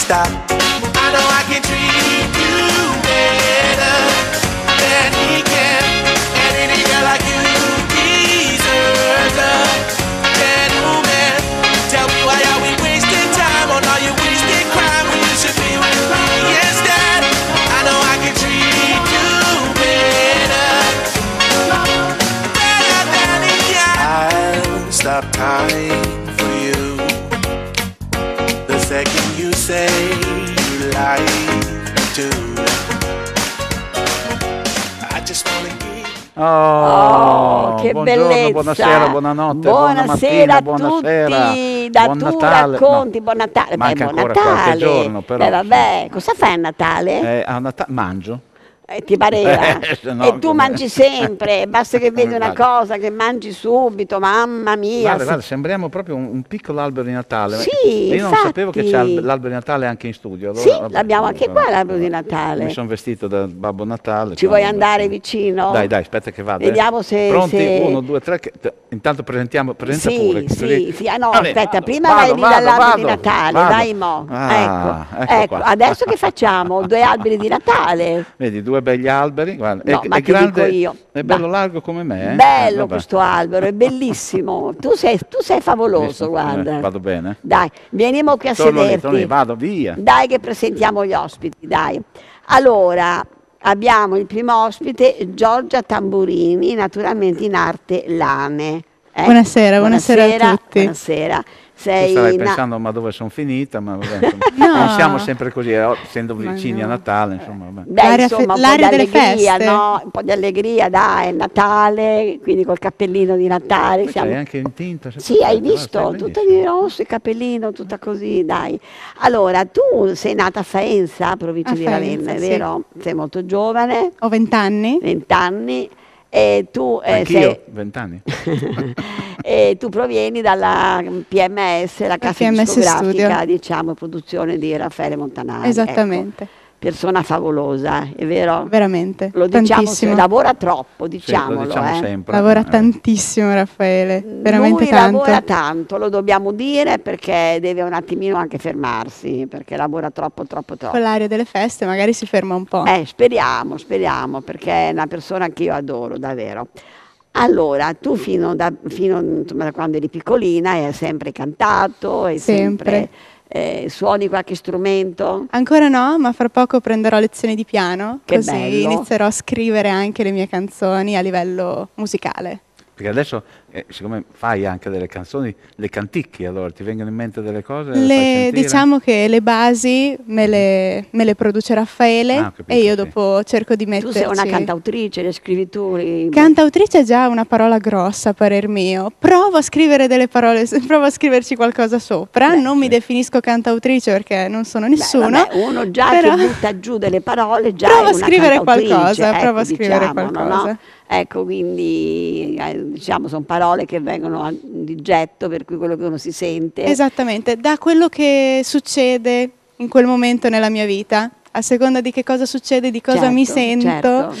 stop. I know I can treat you better give Oh, che buongiorno, bellezza. buonasera, buonanotte, buona Buonasera mattina, buonasera. a tutti. Da buon tu Natale. racconti, No, buon Natale. Beh, buon Natale. giorno, però, Beh, vabbè, cosa fai a Natale? eh, a Nata- mangio. Eh, ti pareva? Eh, no, e tu come- mangi sempre, basta che vedi una cosa che mangi subito, mamma mia. Guarda, guarda, sembriamo proprio un, un piccolo albero di Natale. Sì, Io non sapevo che c'è infatti. al- l'albero di Natale anche in studio. allora, Sì, vabbè, l'abbiamo anche qua l'albero di. Natale. Mi sono vestito da Babbo Natale. Ci vuoi andare vicino? Dai, dai, aspetta che vada. eh. Vediamo se- Pronti? se- Uno, due, tre. che- Intanto presentiamo, presenta Sì, pure. sì, sì. Ah, no, Vabbè, aspetta, vado, prima vado, vai lì vado, dall'albero di vado, Natale, vado. dai mo. Ah, ecco, ecco ecco, adesso che facciamo? Due alberi di Natale? Vedi, due begli alberi. Guarda, No, è, ma è grande, dico io. È bello Va. largo come me. eh? Bello Eh, vabbè. questo albero, è bellissimo. Tu sei, tu sei favoloso, Visto? guarda. Eh, vado bene? Dai, venimo qui a Torno lì, sederti. torno lì, vado, via. Dai che presentiamo gli ospiti, dai. Allora, abbiamo il primo ospite, Giorgia Tamburini, naturalmente in arte lame. eh? Buonasera, buonasera a tutti. Buonasera. Tu Sei starai na- pensando, ma dove sono finita? Ma vabbè, insomma, No. non siamo sempre così, eh, essendo vicini a no. Natale, insomma, vabbè. Beh, L'aria insomma, fe- un po' l'aria di delle allegria, feste. no? Un po' di allegria, dai, è Natale, quindi col cappellino di Natale. Poi siamo- sei anche in tinta. Sì, hai perfetta, visto? bellissima. di rosso, il cappellino, tutta così, dai. Allora, tu sei nata a Faenza, provincia A di Ravenna, Faenza, è sì. vero? Sei molto giovane, Ho vent'anni. 20 anni, e tu, eh, sei- vent'anni. e tu provieni dalla PMS, la casa PMS discografica, Studio. diciamo, produzione di Raffaele Montanari. Esattamente. Ecco. Persona favolosa, è vero? Veramente. Lo diciamo, tantissimo. lavora troppo, Sì, diciamolo. lo diciamo eh. sempre. Lavora eh. tantissimo Raffaele, veramente Lui tanto. lavora tanto, lo dobbiamo dire perché deve un attimino anche fermarsi, perché lavora troppo, troppo, troppo. Con l'aria delle feste magari si ferma un po'. Eh, speriamo, speriamo, perché è una persona che io adoro, davvero. Allora, tu fino, da, fino insomma, da quando eri piccolina hai sempre cantato, hai sempre, Sempre. eh, suoni qualche strumento? Ancora no, ma fra poco prenderò lezioni di piano, Che così bello. inizierò a scrivere anche le mie canzoni a livello musicale. Perché adesso, eh, siccome fai anche delle canzoni, le canticchi, allora ti vengono in mente delle cose? Le- diciamo che le basi me le, me le produce Raffaele Ah, capito, e io sì. dopo cerco di Tu metterci... sei una cantautrice, le scrivi tu? i- Cantautrice è già una parola grossa a parer mio. Provo a scrivere delle parole, provo a scriverci qualcosa sopra. Beh, non mi sì. definisco cantautrice perché non sono Beh, nessuno. vabbè, uno già però- che butta giù delle parole già Provo è a una scrivere cantautrice, qualcosa, ecco, provo a scrivere diciamolo, qualcosa. no? Ecco, quindi eh, diciamo sono parole che vengono di getto, per cui quello che uno si sente. Esattamente, da quello che succede in quel momento nella mia vita, a seconda di che cosa succede, di cosa mi Certo, sento, certo.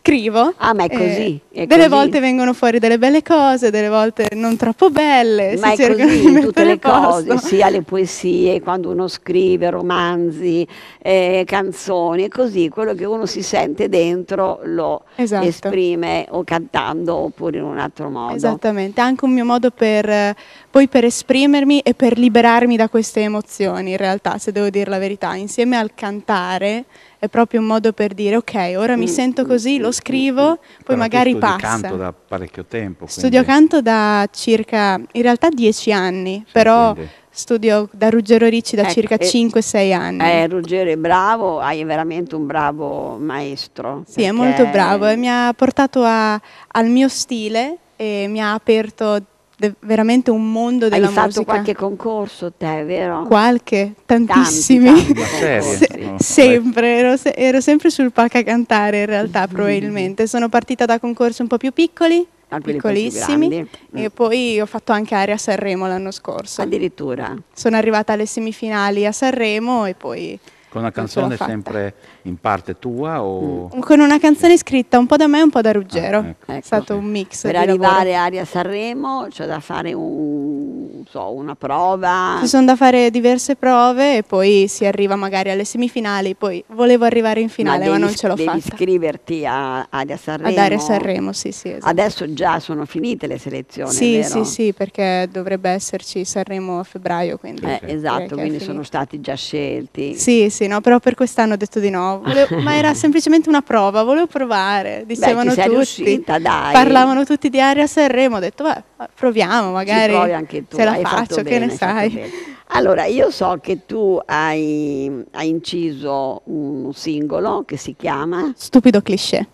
Scrivo. Ah, ma è Eh, così, è delle così. volte vengono fuori delle belle cose, delle volte non troppo belle. Ma si è così tutte le posto. cose, sia le poesie, quando uno scrive romanzi, eh, canzoni, è così, quello che uno si sente dentro lo Esatto. esprime o cantando oppure in un altro modo. Esattamente, anche un mio modo per poi per esprimermi e per liberarmi da queste emozioni, in realtà, se devo dire la verità, insieme al cantare è proprio un modo per dire ok, ora mi Mm, sento mm, così, lo scrivo, poi magari passa. canto da parecchio tempo. Studio quindi- canto da circa, in realtà dieci anni, Sì, però quindi- studio da Ruggero Ricci da Ecco, circa e- 5-6 anni. Eh, Ruggero è bravo, hai veramente un bravo maestro. Sì, è molto bravo e mi ha portato a- al mio stile e mi ha aperto de- veramente un mondo Hai della fatto musica. qualche concorso te, vero? Qualche, Tanti, tantissimi. tanti concorsi. No. Sempre, ero, se- ero sempre sul palco a cantare in realtà Mm. probabilmente. Sono partita da concorsi un po' più piccoli, A quelli poi più piccolissimi, grandi. Mm. e poi ho fatto anche area a Sanremo l'anno scorso. Addirittura. Sono arrivata alle semifinali a Sanremo e poi Con una canzone sempre in parte tua o... Con una canzone scritta un po' da me e un po' da Ruggero. Ah, ecco. È Ecco. stato un mix Per di lavoro. arrivare a Aria Sanremo c'è da fare un, so, una prova. Ci sono da fare diverse prove e poi si arriva magari alle semifinali, poi volevo arrivare in finale ma, devi, non ce l'ho devi fatta. iscriverti a Aria Sanremo. Ad Aria Sanremo, sì, sì. esatto. Adesso già sono finite le selezioni, Sì, vero? sì, sì, perché dovrebbe esserci Sanremo a febbraio, quindi Eh, esatto, è quindi sono stati già scelti. Sì, sì, no, però per quest'anno ho detto di no, Volevo- ma era semplicemente una prova, volevo provare, dicevano ci sei tutti, riuscita, parlavano tutti di Aria Sanremo, ho detto, beh, proviamo, Ci magari anche tu, se la faccio, che bene, ne hai fatto sai. bene. Allora, io so che tu hai, hai inciso un singolo che si chiama, Stupido cliché.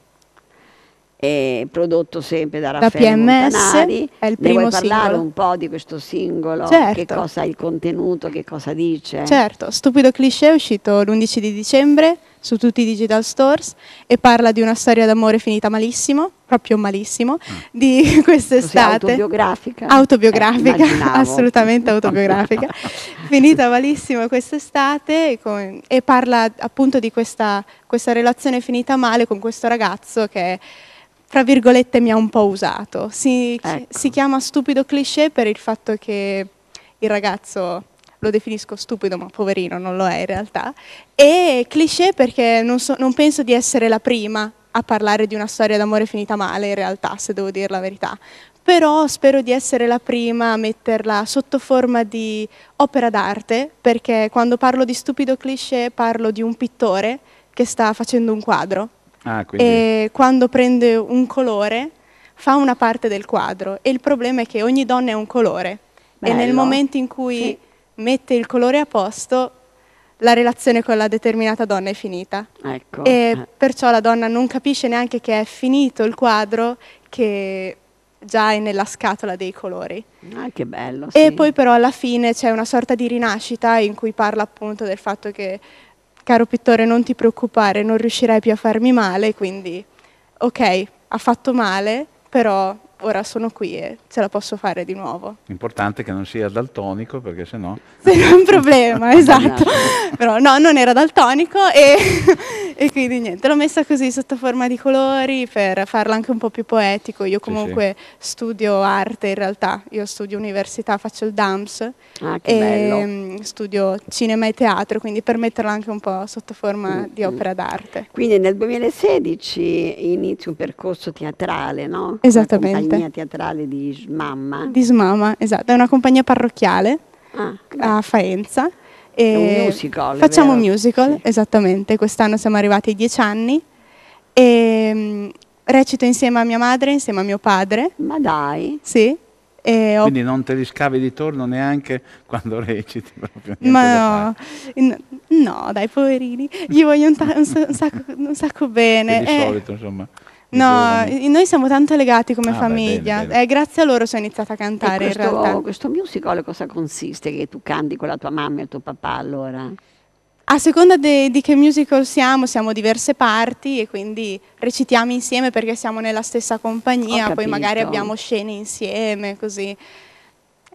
È prodotto sempre da Da Raffaele PMS, Montanari. è il Ne primo vuoi parlare singolo. un po' di questo singolo? Certo. Che cosa è il contenuto, che cosa dice? Certo, Stupido Cliché è uscito l'11 di dicembre su tutti i digital stores e parla di una storia d'amore finita malissimo, proprio malissimo, di Cos'è, quest'estate. autobiografica? Autobiografica, Eh, assolutamente autobiografica. Finita malissimo quest'estate e, con- e parla appunto di questa, questa relazione finita male con questo ragazzo che, fra virgolette, mi ha un po' usato. Si, Ecco. si chiama stupido cliché per il fatto che il ragazzo lo definisco stupido, ma poverino non lo è in realtà, e cliché perché non, so- non penso di essere la prima a parlare di una storia d'amore finita male in realtà, se devo dire la verità. Però spero di essere la prima a metterla sotto forma di opera d'arte, perché quando parlo di stupido cliché parlo di un pittore che sta facendo un quadro Ah, e quando prende un colore fa una parte del quadro e il problema è che ogni donna è un colore e nel Bello. momento in cui Sì. mette il colore a posto la relazione con la determinata donna è finita Ecco. e eh. perciò la donna non capisce neanche che è finito il quadro che già è nella scatola dei colori. Ah, che bello. E sì. poi però alla fine c'è una sorta di rinascita in cui parla appunto del fatto che, caro pittore, non ti preoccupare, non riuscirai più a farmi male, quindi ok, ha fatto male, però ora sono qui e ce la posso fare di nuovo. Importante che non sia daltonico perché sennò... Se non è un problema, esatto. Però no, non era daltonico e, e quindi niente, l'ho messa così sotto forma di colori per farla anche un po' più poetico. Io Sì, comunque studio arte in realtà, io studio università, faccio il DAMS Ah, e bello. mm, studio cinema e teatro, quindi per metterla anche un po' sotto forma di opera d'arte. Quindi nel 2016 inizi un percorso teatrale, no? Esattamente. Compagnia teatrale di Mamma. Di Smama, esatto, è una compagnia parrocchiale Ah, a Faenza. È e un musical, Facciamo un musical, Sì. esattamente. Quest'anno siamo arrivati ai dieci anni e mm, recito insieme a mia madre, insieme a mio padre, ma dai, sì. E ho- Quindi non te li scavi di torno neanche quando reciti proprio. ma no, no, dai, poverini, gli voglio un, ta- un sa- un sacco, un sacco bene. Che di eh. solito, insomma. No, noi siamo tanto legati come Ah, beh, famiglia. bene, bene. Eh, grazie a loro sono iniziata a cantare in questo, realtà. questo musical cosa consiste? Che tu canti con la tua mamma e il tuo papà allora? A seconda de- di che musical siamo, siamo diverse parti e quindi recitiamo insieme perché siamo nella stessa compagnia, poi magari abbiamo scene insieme, così.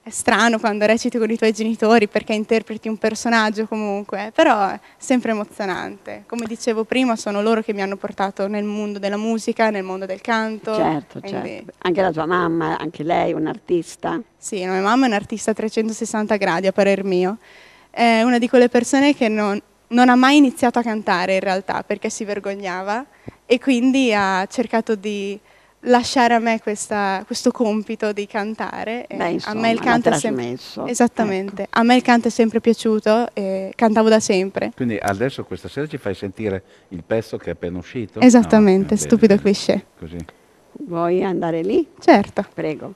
È strano quando reciti con i tuoi genitori perché interpreti un personaggio comunque, però è sempre emozionante. Come dicevo prima, sono loro che mi hanno portato nel mondo della musica, nel mondo del canto. Certo, quindi- certo. Anche la tua mamma, anche lei è un'artista? Sì, no, mia mamma è un'artista a 360 gradi, a parer mio. È una di quelle persone che non, non ha mai iniziato a cantare in realtà perché si vergognava e quindi ha cercato di lasciare a me questa- questo compito di cantare. Beh, a insomma, me il canto è sempre... Esattamente, a me il canto è sempre piaciuto e cantavo da sempre. Quindi adesso questa sera ci fai sentire il pezzo che è appena uscito? Esattamente, No, stupido bene. cliché. Così. Vuoi andare lì? Certo. Prego.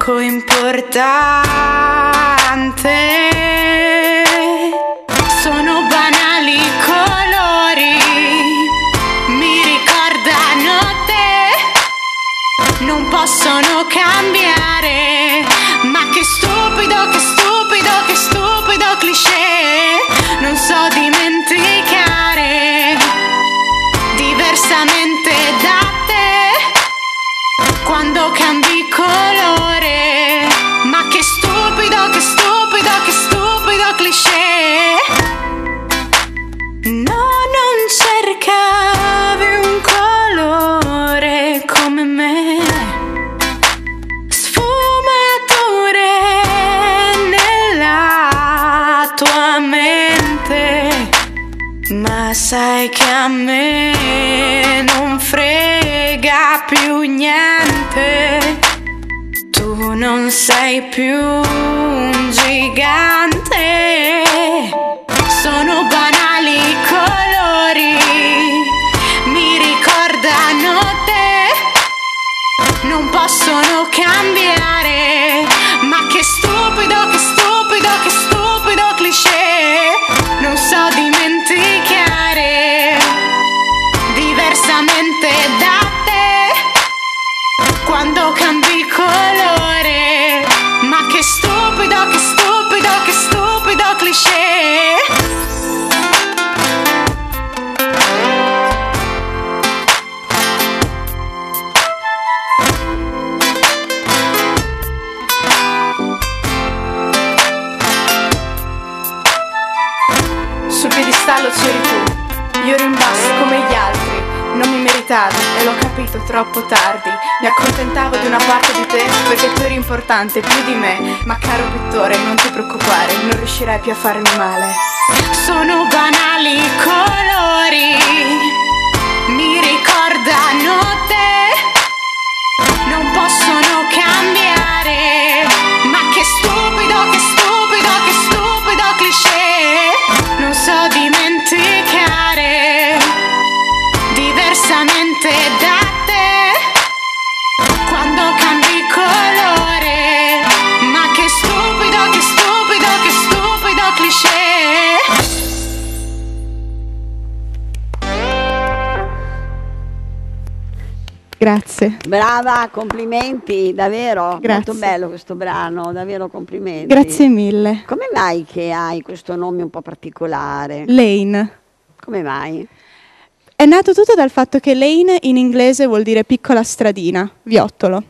Poco importante. Non sei più un perché tu eri importante più di me, ma caro pittore non ti preoccupare, non riuscirai più a farmi male. Sono banali i colori, mi ricordano te, non possono cambiare, Grazie. Brava, complimenti, davvero. Grazie. Molto bello questo brano, davvero complimenti. Grazie mille. Come mai che hai questo nome un po' particolare? Lane. Come mai? È nato tutto dal fatto che lane in inglese vuol dire piccola stradina, viottolo.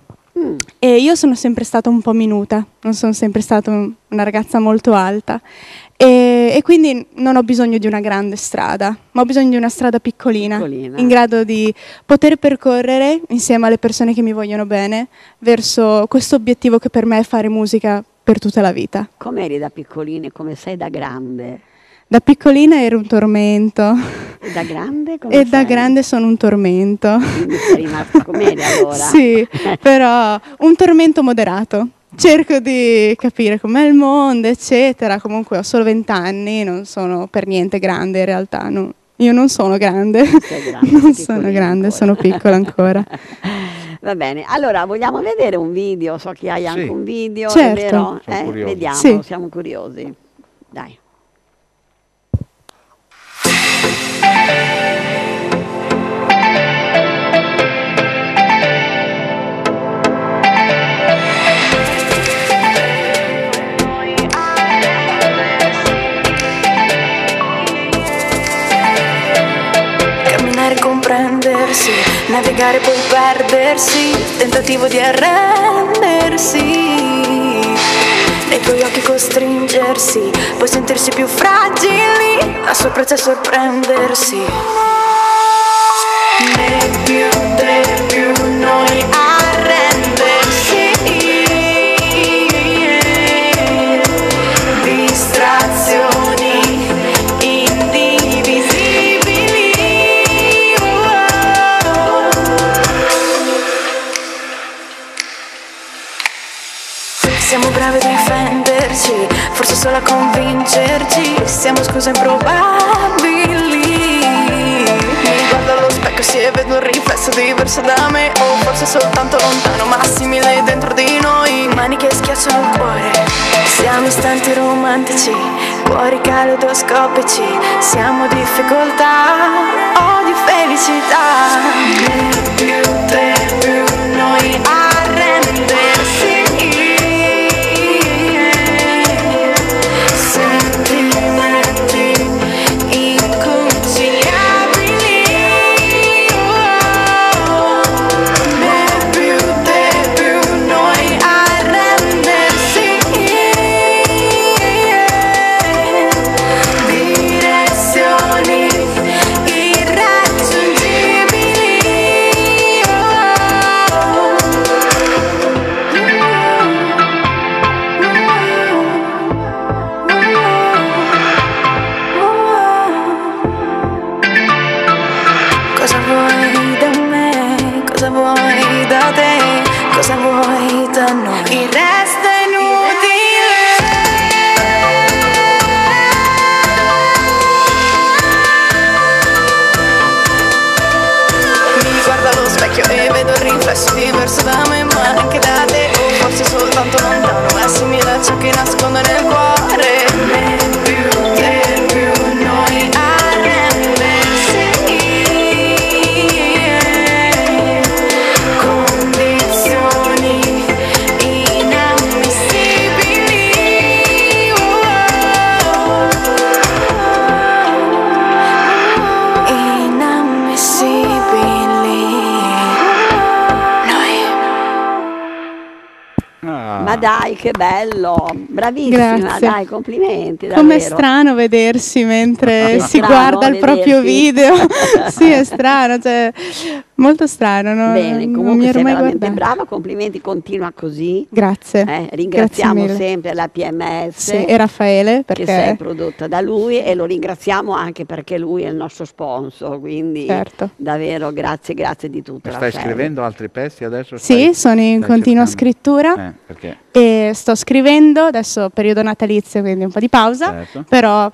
Mm. E io sono sempre stata un po' minuta, non sono sempre stata un- una ragazza molto alta. E, e quindi non ho bisogno di una grande strada, ma ho bisogno di una strada piccolina, Piccolina. in grado di poter percorrere insieme alle persone che mi vogliono bene verso questo obiettivo che per me è fare musica per tutta la vita. Come eri da piccolina e come sei da grande? Da piccolina ero un tormento E da grande come e da sei? grande sono un tormento. Quindi sei rimasta com'eri allora? Sì, però un tormento moderato. Cerco di capire com'è il mondo, eccetera. Comunque ho solo 20 anni, non sono per niente grande in realtà. no. Io non sono grande. grande, non sono grande, ancora. sono piccola ancora. Va bene, allora vogliamo vedere un video? So che hai anche Sì. un video, è Certo. Eh. Vediamo, Sì. siamo curiosi. Dai. Navigare poi perdersi, tentativo di arrendersi. Nei tuoi occhi costringersi, poi sentirsi più fragili, la sorpresa sorprendersi. Né bravi a difenderci, forse solo a convincerci, siamo scuse improbabili. Mi guardo allo specchio sì, e vedo un riflesso diverso da me, o forse soltanto lontano, ma simile dentro di noi, mani che schiacciano il cuore. Siamo istanti romantici, cuori caleidoscopici, siamo difficoltà o di felicità. Più te, più noi Ma dai, che bello! Bravissima, Grazie. dai, complimenti. Com'è strano vedersi mentre si strano guarda il proprio video. sì, è strano, cioè, molto strano. no? Bene, non mi comunque ero sei mai veramente guardata. brava, complimenti, continua così. Grazie. Eh, ringraziamo Grazie sempre la PMS Sì, e Raffaele che sei perché prodotta da lui e lo ringraziamo anche perché lui è il nostro sponsor, quindi Certo. davvero grazie, grazie di tutto. stai Raffaele. scrivendo altri pezzi adesso? sì, Stai- sono in continua cercando? scrittura Eh, perché? E sto scrivendo, adesso periodo natalizio, quindi un po' di pausa, Certo. però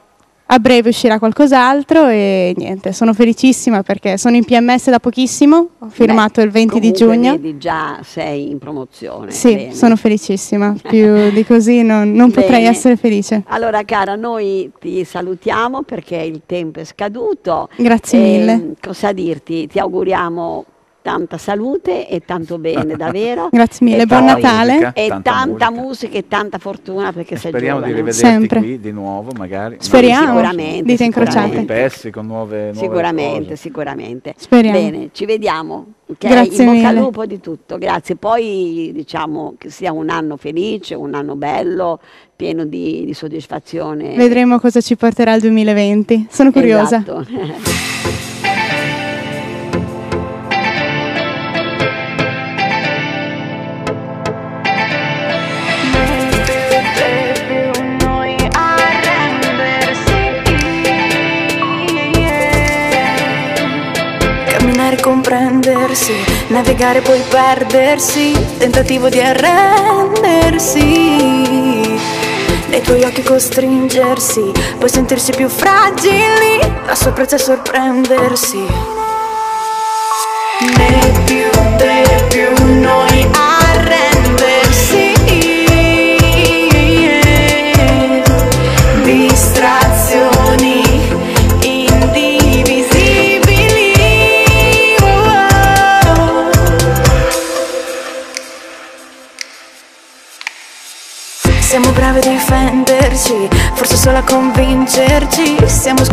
a breve uscirà qualcos'altro e niente, sono felicissima perché sono in PMS da pochissimo, ho firmato Beh, il 20 di giugno. Vedi, già sei in promozione. Sì, bene. sono felicissima, più di così non, non potrei essere felice. Allora cara, noi ti salutiamo perché il tempo è scaduto. Grazie E, mille. Cosa dirti? Ti auguriamo tanta salute e tanto bene, davvero. Grazie mille, E buon Natale. musica, E tanta tanta musica. musica e tanta fortuna perché sei Speriamo di rivederti Sempre. qui di nuovo, magari. Speriamo. Sicuramente, Dita Con nuovi incrociate. pezzi, con nuove, nuove Sicuramente, cose. sicuramente. Speriamo. Bene, ci vediamo. ok? Grazie In bocca al mille. lupo di tutto. Grazie. Poi diciamo che sia un anno felice, un anno bello, pieno di, di soddisfazione. Vedremo cosa ci porterà il 2020. Sono curiosa. Esatto. comprendersi, navigare poi perdersi, tentativo di arrendersi. Nei tuoi occhi costringersi, poi sentirsi più fragili, la sorpresa sorprendersi. Né più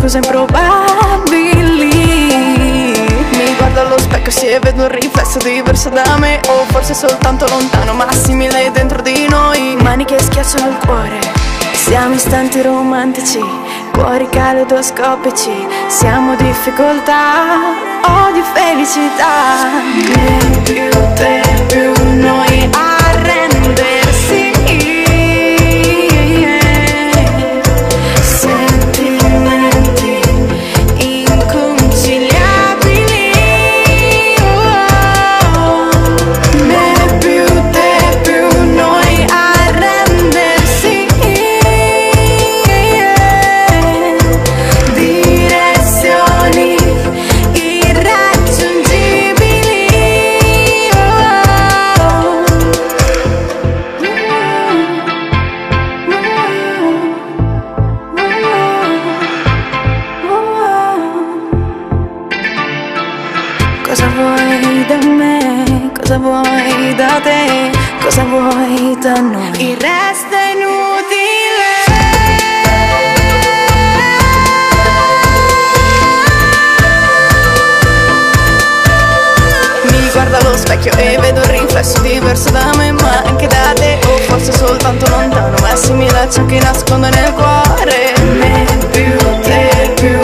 scuse improbabili. Mi guardo allo specchio sì, e vedo un riflesso diverso da me, o forse soltanto lontano, ma simile dentro di noi. Mani che schiacciano il cuore, siamo istanti romantici, cuori caleidoscopici, siamo difficoltà o di felicità. Né più te, più noi arrendersi. Cosa vuoi da te? Cosa vuoi da noi? Il resto è inutile. Mi guardo allo specchio e vedo il riflesso diverso da me ma anche da te O forse soltanto lontano ma è simile a ciò che nasconde nel cuore Me più te più